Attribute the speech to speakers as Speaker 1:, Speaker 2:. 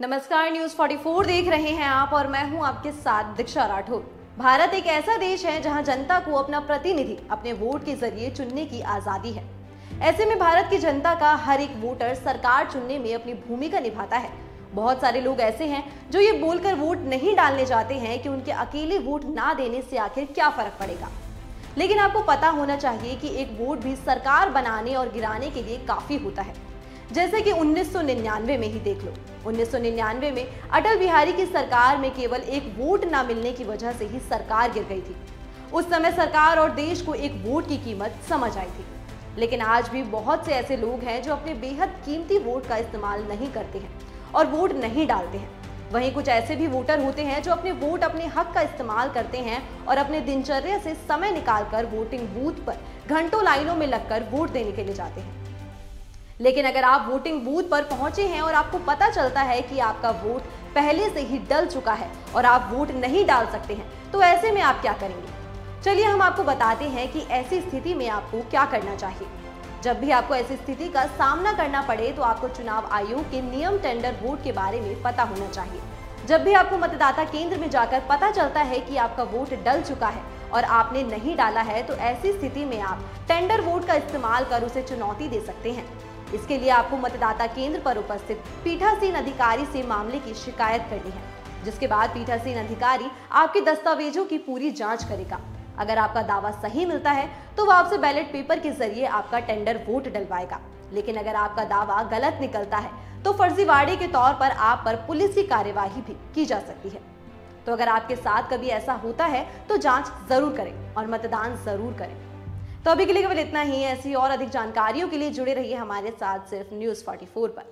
Speaker 1: नमस्कार न्यूज़ 44 देख रहे हैं आप और मैं हूँ आपके साथ दीक्षा राठौर। भारत एक ऐसा देश है जहाँ जनता को अपना प्रतिनिधि अपने वोट के ज़रिए चुनने की आज़ादी है। ऐसे में भारत की जनता का हर एक वोटर सरकार चुनने में अपनी भूमिका निभाता है। बहुत सारे लोग ऐसे हैं जो ये बोलकर वोट नहीं डालने जाते हैं कि उनके अकेले वोट ना देने से आखिर क्या फ़र्क पड़ेगा। लेकिन आपको पता होना चाहिए कि एक वोट भी सरकार बनाने और गिराने के लिए काफ़ी होता है। जैसे कि 1999 में ही देख लो। 1999 में अटल बिहारी की सरकार में केवल एक वोट ना मिलने की वजह से ही सरकार गिर गई थी। उस समय सरकार और देश को एक वोट की कीमत समझ आई थी। लेकिन आज भी बहुत से ऐसे लोग हैं जो अपने बेहद कीमती वोट का इस्तेमाल नहीं करते हैं और वोट नहीं डालते हैं। वहीं कुछ ऐसे भी वोटर होते हैं जो अपने वोट अपने हक का इस्तेमाल करते हैं और अपने दिनचर्या से समय निकालकर वोटिंग बूथ पर घंटों लाइनों में लगकर वोट देने के लिए जाते हैं। लेकिन अगर आप वोटिंग बूथ पर पहुँचे हैं और आपको पता चलता है कि आपका वोट पहले से ही डल चुका है और आप वोट नहीं डाल सकते हैं तो ऐसे में आप क्या करेंगे? चलिए हम आपको बताते हैं कि ऐसी स्थिति में आपको क्या करना चाहिए। जब भी आपको ऐसी स्थिति का सामना करना पड़े तो आपको चुनाव आयोग के नियम टेंडर वोट के बारे में पता होना चाहिए। जब भी आपको मतदाता केंद्र में जाकर पता चलता है कि आपका वोट डल चुका है और आपने नहीं डाला है तो ऐसी स्थिति में आप टेंडर वोट का इस्तेमाल कर उसे चुनौती दे सकते हैं। इसके लिए आपको मतदाता केंद्र पर उपस्थित पीठासीन अधिकारी से मामले की शिकायत करनी है, जिसके बाद पीठासीन अधिकारी आपके दस्तावेजों की पूरी जाँच करेगा। अगर आपका दावा सही मिलता है तो वो आपसे बैलेट पेपर के ज़रिए आपका टेंडर वोट डलवाएगा। लेकिन अगर आपका दावा गलत निकलता है तो फर्जीवाड़े के तौर पर आप पर पुलिस की कार्यवाही भी की जा सकती है। तो अगर आपके साथ कभी ऐसा होता है तो जाँच ज़रूर करें और मतदान ज़रूर करें। तो अभी के लिए केवल इतना ही ऐसी और अधिक जानकारियों के लिए जुड़े रहिए हमारे साथ सिर्फ़ न्यूज़ 44 पर।